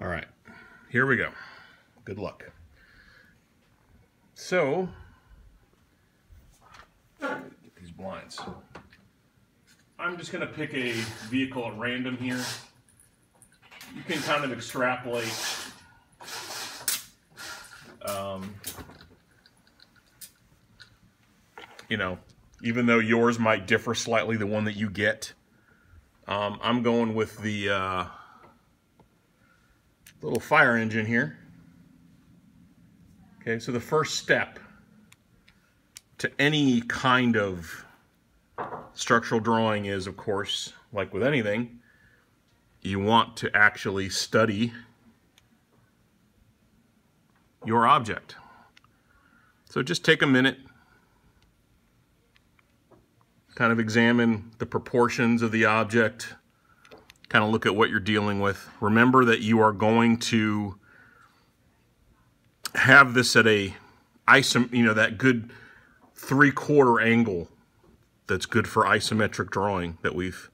All right, here we go. Good luck. So, get these blinds. I'm just going to pick a vehicle at random here. You can kind of extrapolate um, you know, even though yours might differ slightly, the one that you get. Um, I'm going with the uh, little fire engine here. Okay, so the first step to any kind of structural drawing is, of course, like with anything, you want to actually study your object. So just take a minute, kind of examine the proportions of the object, kind of look at what you're dealing with. Remember that you are going to have this at a isom, you know, that good three-quarter angle that's good for isometric drawing that we've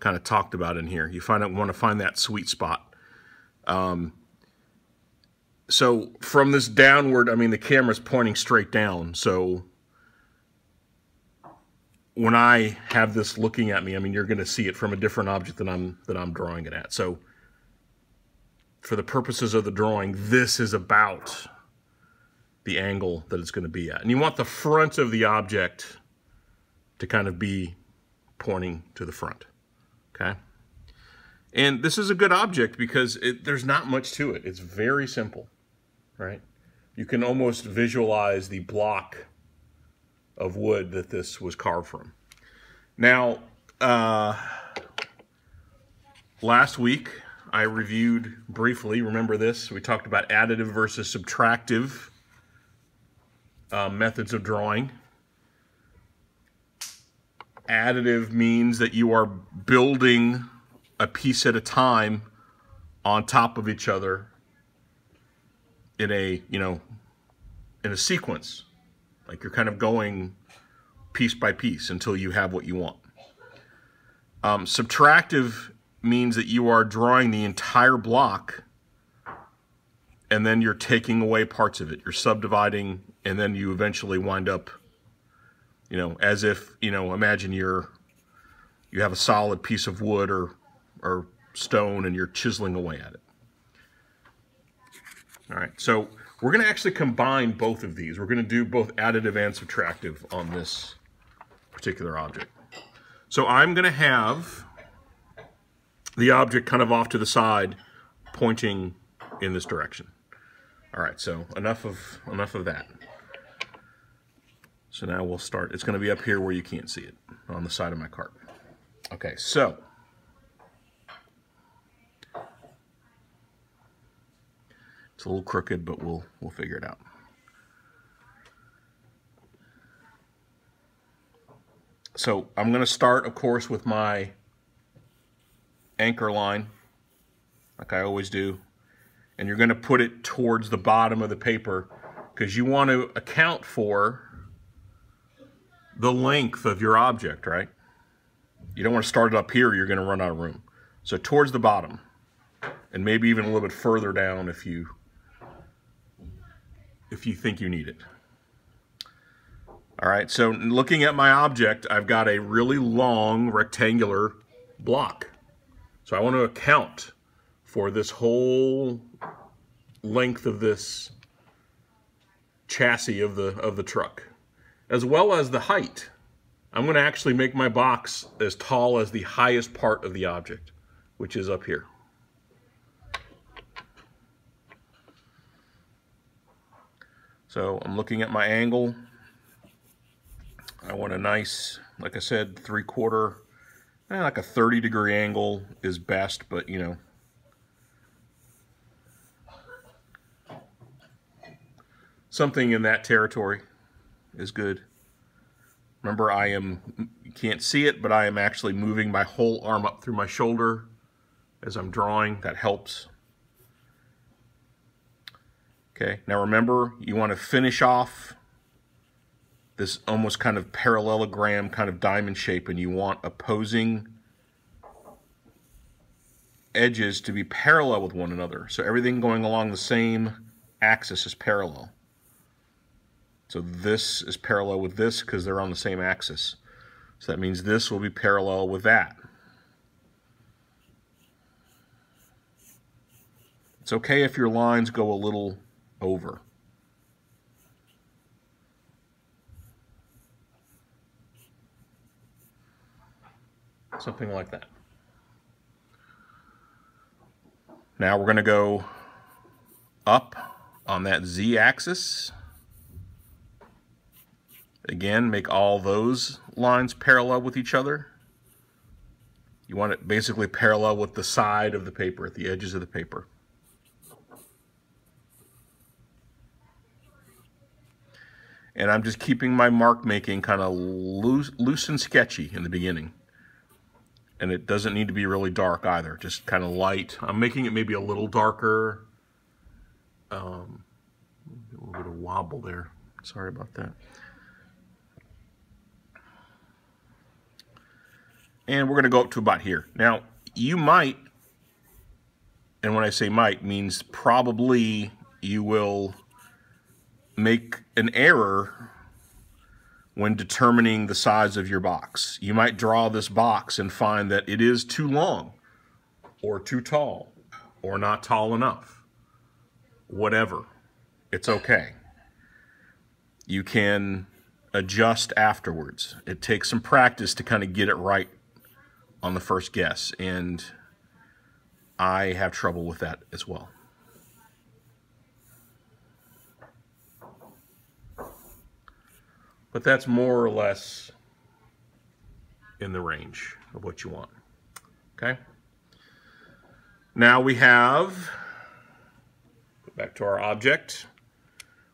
kind of talked about in here. You find out want to find that sweet spot. Um, so from this downward, I mean, the camera's pointing straight down. So when I have this looking at me, I mean, you're going to see it from a different object than I'm, that I'm drawing it at. So for the purposes of the drawing, this is about the angle that it's going to be at. And you want the front of the object to kind of be pointing to the front, okay? And this is a good object because it, there's not much to it. It's very simple, right? You can almost visualize the block of wood that this was carved from. Now, uh, last week I reviewed briefly, remember this, we talked about additive versus subtractive uh, methods of drawing. Additive means that you are building a piece at a time on top of each other in a, you know, in a sequence. Like you're kind of going piece by piece until you have what you want. Um, subtractive means that you are drawing the entire block and then you're taking away parts of it. You're subdividing and then you eventually wind up, you know, as if, you know, imagine you're, you have a solid piece of wood or, or stone and you're chiseling away at it. All right, so we're going to actually combine both of these. We're going to do both additive and subtractive on this particular object. So I'm going to have the object kind of off to the side pointing in this direction. All right, so enough of enough of that. So now we'll start. It's going to be up here where you can't see it on the side of my cart. Okay, so it's a little crooked, but we'll we'll figure it out. So I'm going to start, of course, with my anchor line, like I always do. And you're going to put it towards the bottom of the paper because you want to account for the length of your object, right? You don't want to start it up here, you're going to run out of room. So towards the bottom, and maybe even a little bit further down if you if you think you need it. All right, so looking at my object, I've got a really long rectangular block. So I want to account for this whole length of this chassis of the of the truck, as well as the height. I'm going to actually make my box as tall as the highest part of the object, which is up here. So I'm looking at my angle. I want a nice, like I said, three quarter, eh, like a 30 degree angle is best, but you know. Something in that territory is good. Remember, I am, you can't see it, but I am actually moving my whole arm up through my shoulder as I'm drawing. That helps. Okay, now remember, you want to finish off this almost kind of parallelogram kind of diamond shape and you want opposing edges to be parallel with one another. So everything going along the same axis is parallel. So this is parallel with this because they're on the same axis. So that means this will be parallel with that. It's okay if your lines go a little over. Something like that. Now we're going to go up on that z-axis. Again, make all those lines parallel with each other. You want it basically parallel with the side of the paper, at the edges of the paper. And I'm just keeping my mark making kind of loose, loose and sketchy in the beginning. And it doesn't need to be really dark either, just kind of light. I'm making it maybe a little darker. Um, a little bit of wobble there. Sorry about that. And we're going to go up to about here. Now, you might, and when I say might, means probably you will make an error when determining the size of your box. You might draw this box and find that it is too long or too tall or not tall enough. Whatever. It's okay. You can adjust afterwards. It takes some practice to kind of get it right on the first guess, and I have trouble with that as well. But that's more or less in the range of what you want. Okay? Now we have, go back to our object,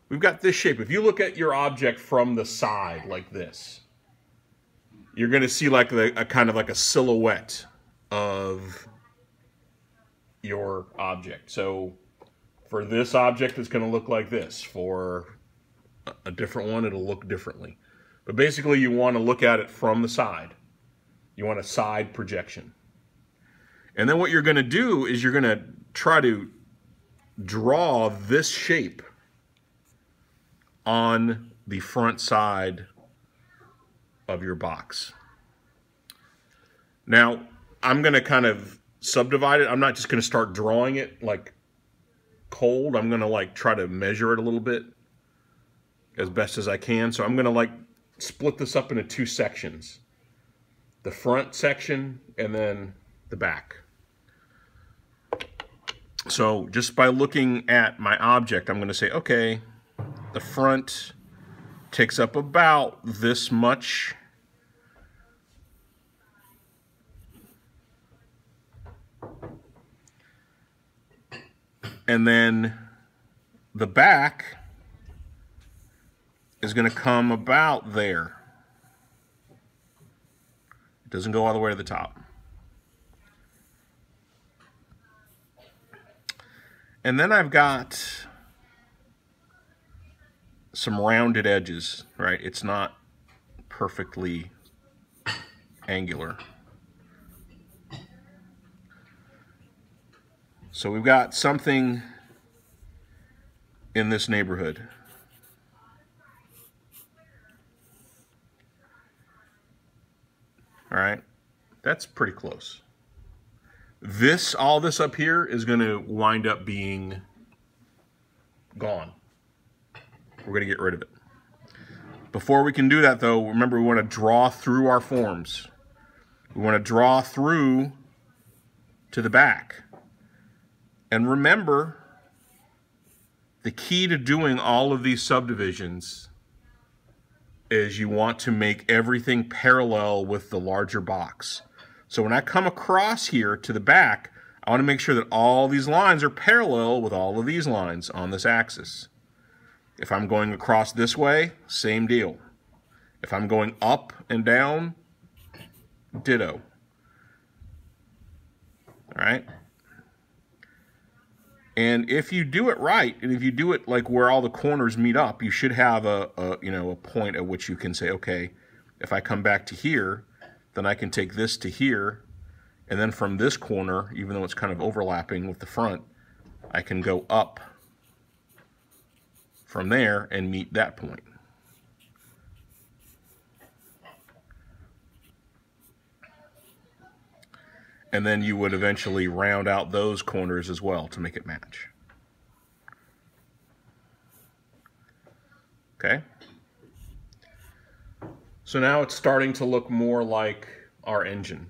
we've got this shape. If you look at your object from the side like this, you're going to see like the, a kind of like a silhouette of your object. So for this object, it's going to look like this. For a different one, it'll look differently. But basically, you want to look at it from the side. You want a side projection. And then what you're going to do is you're going to try to draw this shape on the front side of your box. Now, I'm going to kind of subdivide it. I'm not just going to start drawing it like cold. I'm going to like try to measure it a little bit as best as I can. So I'm going to like split this up into two sections. The front section and then the back. So just by looking at my object, I'm going to say, okay, the front takes up about this much. And then the back is going to come about there. It doesn't go all the way to the top. And then I've got some rounded edges, right? It's not perfectly angular. So we've got something in this neighborhood. All right, that's pretty close. This, all this up here is going to wind up being gone. We're going to get rid of it. Before we can do that, though, remember we want to draw through our forms. We want to draw through to the back. And remember, the key to doing all of these subdivisions is you want to make everything parallel with the larger box. So when I come across here to the back, I want to make sure that all these lines are parallel with all of these lines on this axis. If I'm going across this way, same deal. If I'm going up and down, ditto. All right? And if you do it right, and if you do it like where all the corners meet up, you should have a, a, you know a point at which you can say, okay, if I come back to here, then I can take this to here, And then from this corner, even though it's kind of overlapping with the front, I can go up from there and meet that point. And then you would eventually round out those corners as well to make it match. Okay. So now it's starting to look more like our engine.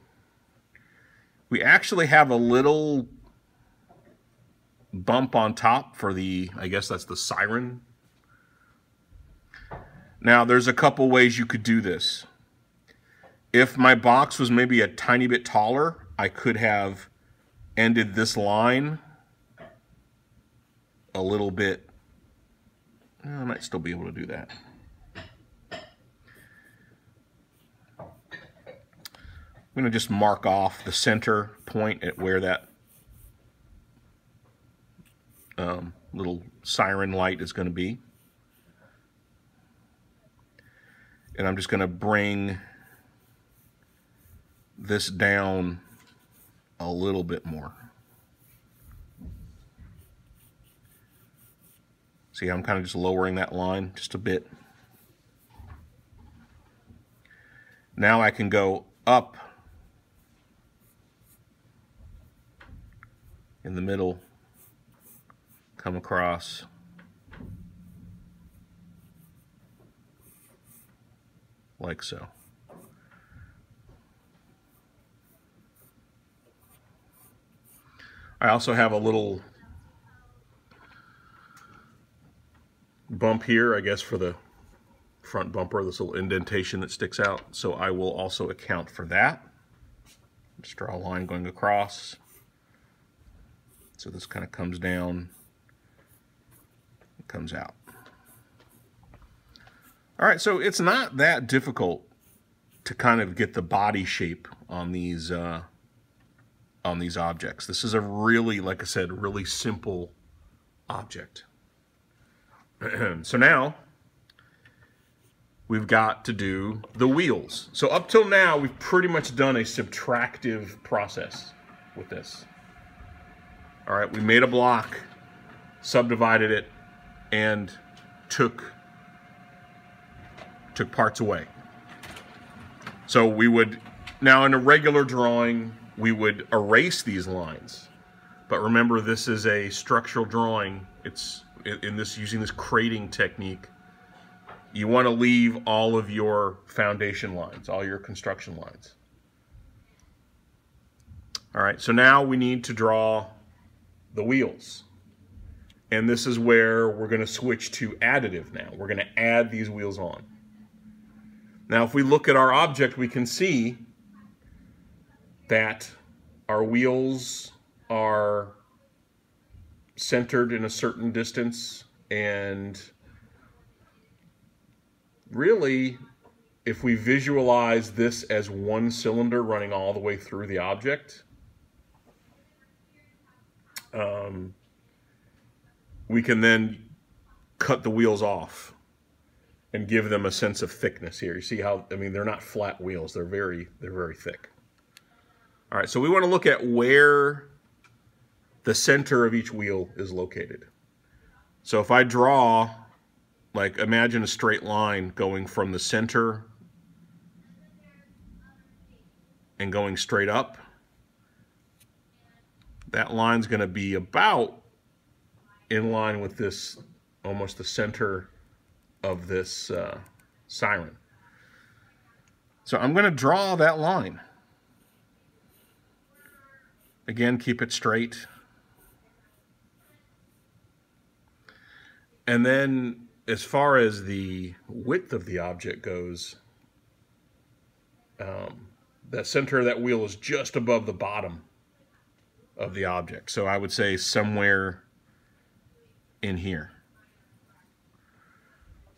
We actually have a little bump on top for the, I guess that's the siren. Now there's a couple ways you could do this. If my box was maybe a tiny bit taller, I could have ended this line a little bit. I might still be able to do that. I'm going to just mark off the center point at where that um, little siren light is going to be. And I'm just going to bring this down a little bit more. See, I'm kind of just lowering that line just a bit. Now I can go up in the middle, come across. like so. I also have a little bump here, I guess, for the front bumper, this little indentation that sticks out. So I will also account for that. Just draw a line going across. So this kind of comes down, comes out. All right, so it's not that difficult to kind of get the body shape on these uh, on these objects. This is a really, like I said, really simple object. so now we've got to do the wheels. So up till now, we've pretty much done a subtractive process with this. All right, we made a block, subdivided it, and took took parts away. So we would, now in a regular drawing, we would erase these lines. But remember, this is a structural drawing. It's in this using this crating technique. You want to leave all of your foundation lines, all your construction lines. All right, so now we need to draw the wheels. And this is where we're going to switch to additive now. We're going to add these wheels on. Now, if we look at our object, we can see that our wheels are centered in a certain distance and really if we visualize this as one cylinder running all the way through the object um, we can then cut the wheels off and give them a sense of thickness here. You see how, I mean, they're not flat wheels. They're very, they're very thick. All right, so we want to look at where the center of each wheel is located. So if I draw, like imagine a straight line going from the center and going straight up, that line's going to be about in line with this, almost the center of this uh, siren. So I'm going to draw that line. Again, keep it straight. And then as far as the width of the object goes, um, the center of that wheel is just above the bottom of the object. So I would say somewhere in here.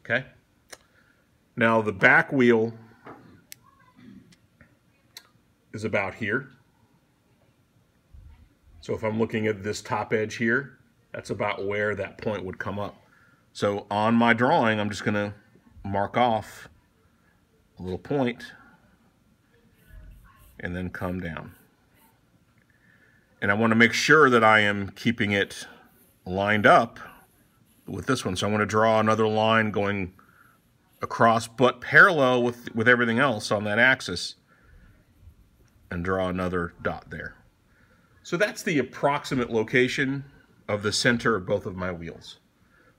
Okay. Now the back wheel is about here. So if I'm looking at this top edge here, that's about where that point would come up. So on my drawing, I'm just going to mark off a little point and then come down. And I want to make sure that I am keeping it lined up with this one. So I want to draw another line going across, but parallel with, with everything else on that axis and draw another dot there. So that's the approximate location of the center of both of my wheels.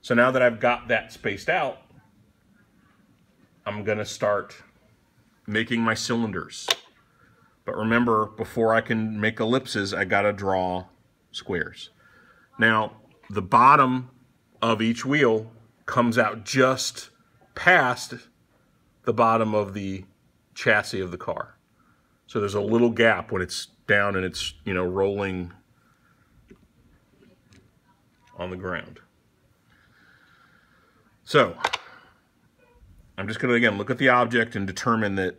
So now that I've got that spaced out, I'm gonna start making my cylinders. But remember, before I can make ellipses, I gotta draw squares. Now, the bottom of each wheel comes out just past the bottom of the chassis of the car. So there's a little gap when it's down and it's, you know, rolling on the ground. So, I'm just going to, again, look at the object and determine that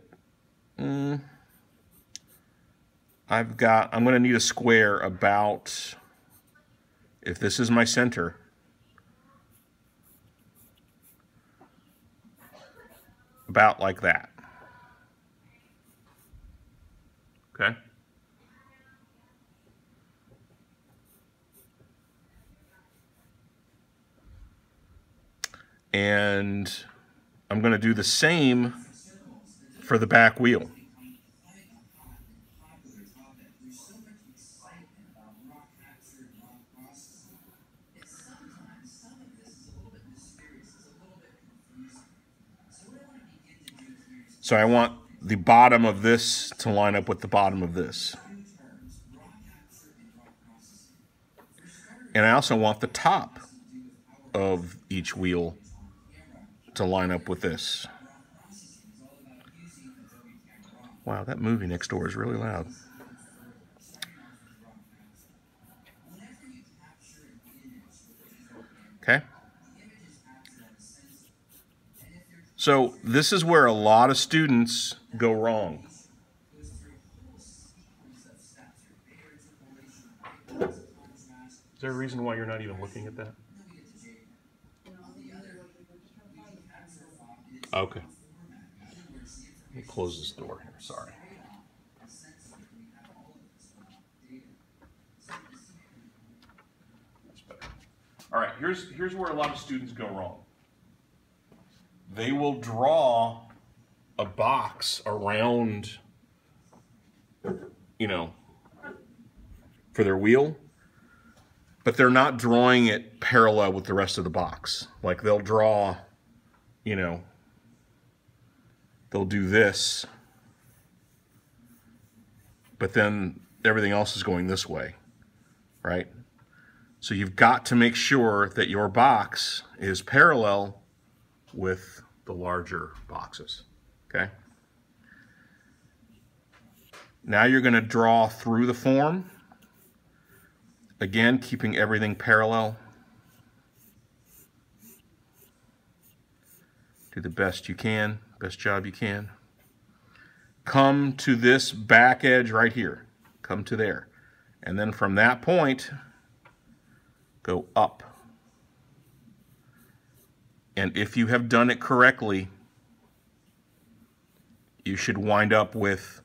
mm, I've got, I'm going to need a square about, if this is my center, about like that. Okay? And I'm going to do the same for the back wheel. So I want the bottom of this to line up with the bottom of this. And I also want the top of each wheel to line up with this. Wow, that movie next door is really loud. Okay. So this is where a lot of students go wrong. Is there a reason why you're not even looking at that? Okay. Let me close this door here, sorry. That's better. All right, here's, here's where a lot of students go wrong. They will draw a box around, you know, for their wheel, but they're not drawing it parallel with the rest of the box. Like they'll draw, you know, they'll do this, but then everything else is going this way, right? So you've got to make sure that your box is parallel with the larger boxes, okay? Now you're going to draw through the form, again keeping everything parallel. Do the best you can best job you can. Come to this back edge right here. Come to there. And then from that point, go up. And if you have done it correctly, you should wind up with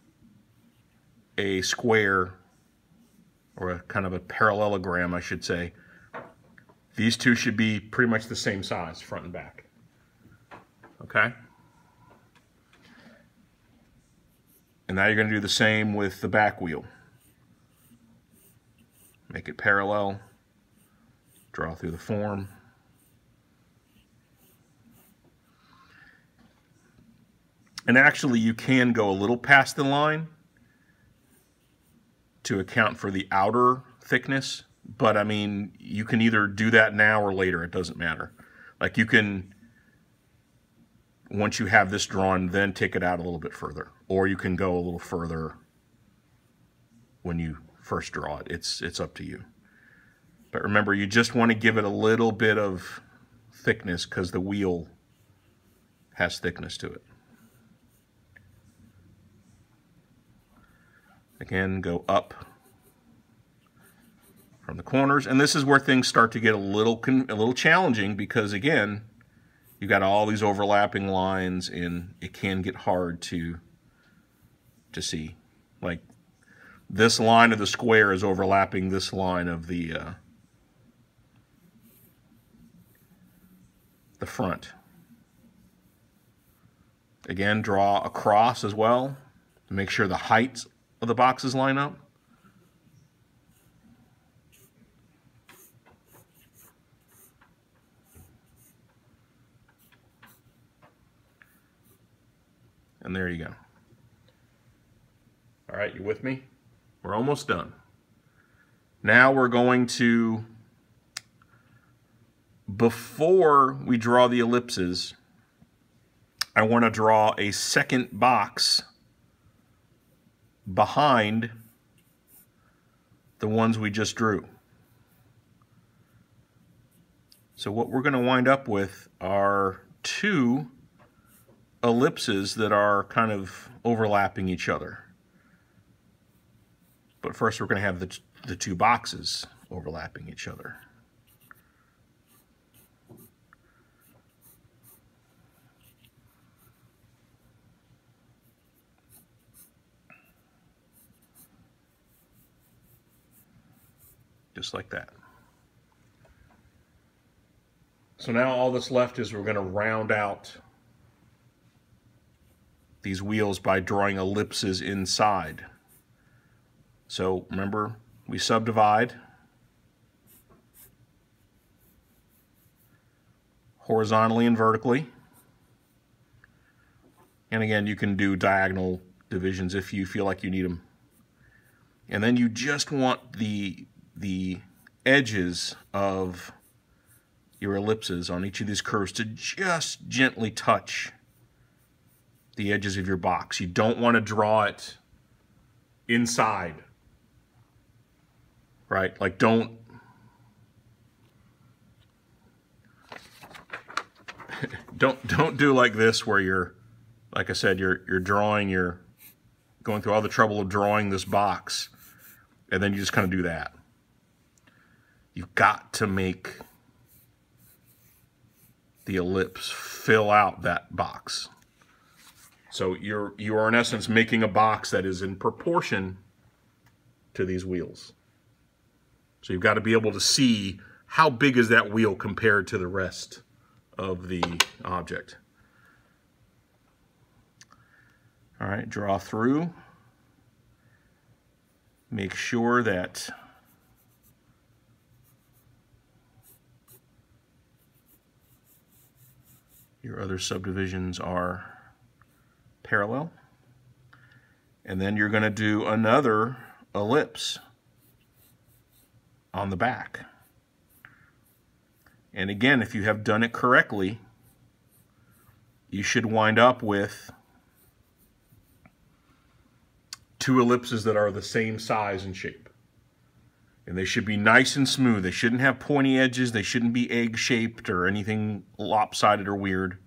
a square or a kind of a parallelogram, I should say. These two should be pretty much the same size, front and back. Okay? And now you're going to do the same with the back wheel. Make it parallel. Draw through the form. And actually you can go a little past the line to account for the outer thickness. But I mean, you can either do that now or later. It doesn't matter. Like you can once you have this drawn, then take it out a little bit further. Or you can go a little further when you first draw it. It's, it's up to you. But remember, you just want to give it a little bit of thickness because the wheel has thickness to it. Again, go up from the corners. And this is where things start to get a little, a little challenging because, again, you've got all these overlapping lines and it can get hard to to see. Like this line of the square is overlapping this line of the uh, the front. Again, draw across as well to make sure the heights of the boxes line up. And there you go. All right, you with me? We're almost done. Now we're going to, before we draw the ellipses, I want to draw a second box behind the ones we just drew. So what we're going to wind up with are two ellipses that are kind of overlapping each other. But first we're going to have the, the two boxes overlapping each other. Just like that. So now all that's left is we're going to round out these wheels by drawing ellipses inside. So remember, we subdivide horizontally and vertically. And again, you can do diagonal divisions if you feel like you need them. And then you just want the, the edges of your ellipses on each of these curves to just gently touch the edges of your box. You don't want to draw it inside right? Like don't don't don't do like this where you're like I said you're you're drawing you're going through all the trouble of drawing this box and then you just kind of do that. You've got to make the ellipse fill out that box. So you're you are in essence making a box that is in proportion to these wheels. So you've got to be able to see how big is that wheel compared to the rest of the object. All right, draw through. Make sure that your other subdivisions are parallel. And then you're going to do another ellipse on the back. And again, if you have done it correctly, you should wind up with two ellipses that are the same size and shape. And they should be nice and smooth. They shouldn't have pointy edges. They shouldn't be egg-shaped or anything lopsided or weird.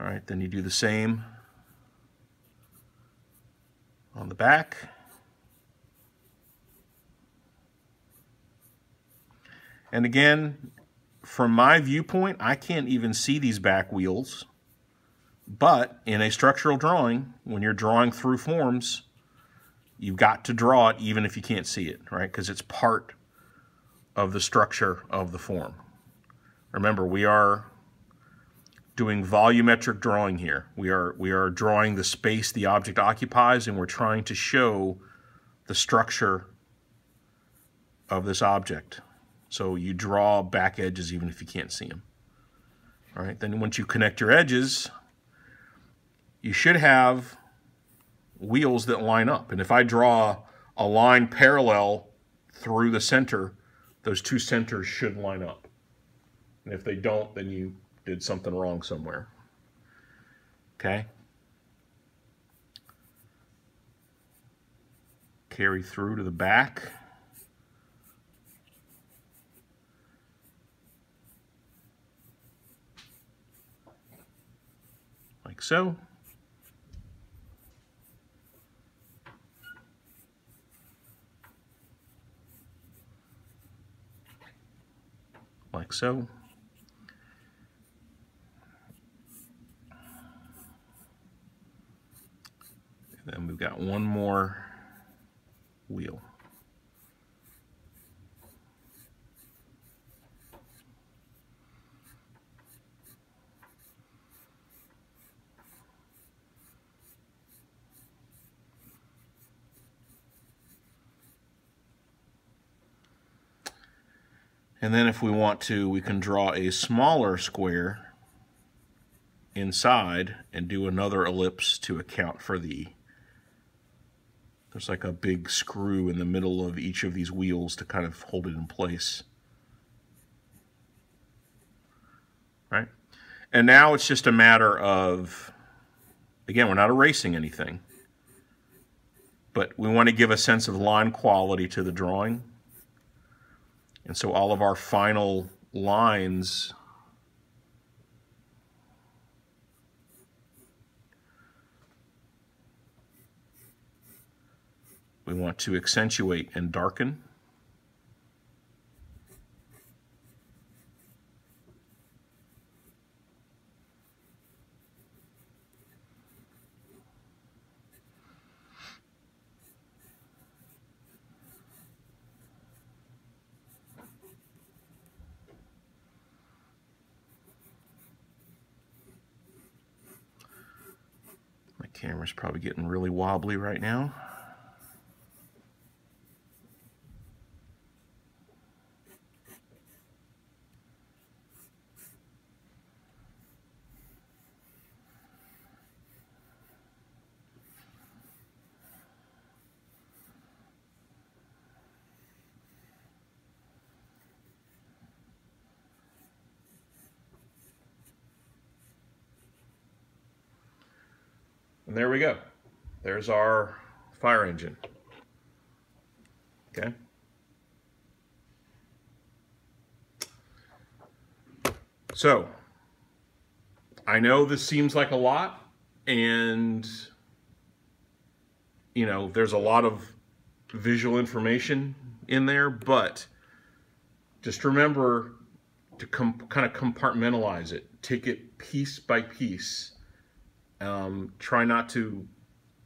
All right, then you do the same on the back. And again, from my viewpoint, I can't even see these back wheels. But in a structural drawing, when you're drawing through forms, you've got to draw it even if you can't see it, right? Because it's part of the structure of the form. Remember, we are doing volumetric drawing here. We are, we are drawing the space the object occupies and we're trying to show the structure of this object. So you draw back edges even if you can't see them. All right, then once you connect your edges, you should have wheels that line up. And if I draw a line parallel through the center, those two centers should line up. And if they don't, then you did something wrong somewhere. Okay? Carry through to the back. like so. Like so. And then we've got one more wheel. And then if we want to, we can draw a smaller square inside and do another ellipse to account for the, there's like a big screw in the middle of each of these wheels to kind of hold it in place. Right? And now it's just a matter of, again, we're not erasing anything, but we want to give a sense of line quality to the drawing. And so all of our final lines we want to accentuate and darken. Camera's probably getting really wobbly right now. There we go. There's our fire engine. Okay. So, I know this seems like a lot, and, you know, there's a lot of visual information in there, but just remember to come kind of compartmentalize it. Take it piece by piece um, try not to,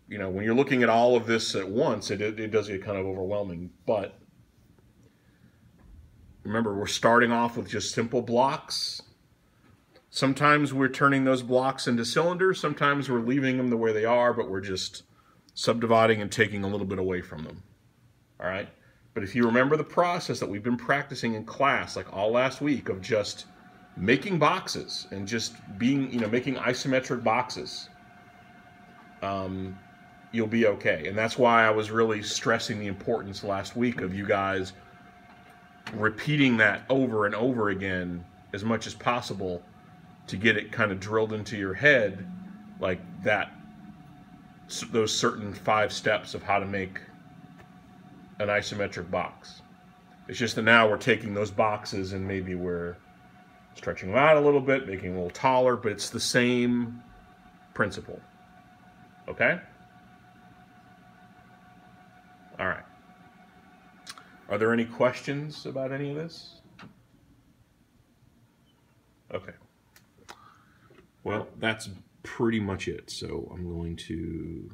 you know, when you're looking at all of this at once, it, it, it does get kind of overwhelming. But remember, we're starting off with just simple blocks. Sometimes we're turning those blocks into cylinders. Sometimes we're leaving them the way they are, but we're just subdividing and taking a little bit away from them. All right? But if you remember the process that we've been practicing in class, like all last week, of just making boxes and just being, you know, making isometric boxes, um, you'll be okay. And that's why I was really stressing the importance last week of you guys repeating that over and over again as much as possible to get it kind of drilled into your head like that those certain five steps of how to make an isometric box. It's just that now we're taking those boxes and maybe we're stretching them out a little bit, making them a little taller, but it's the same principle. Okay? All right. Are there any questions about any of this? Okay. Well, that's pretty much it. So I'm going to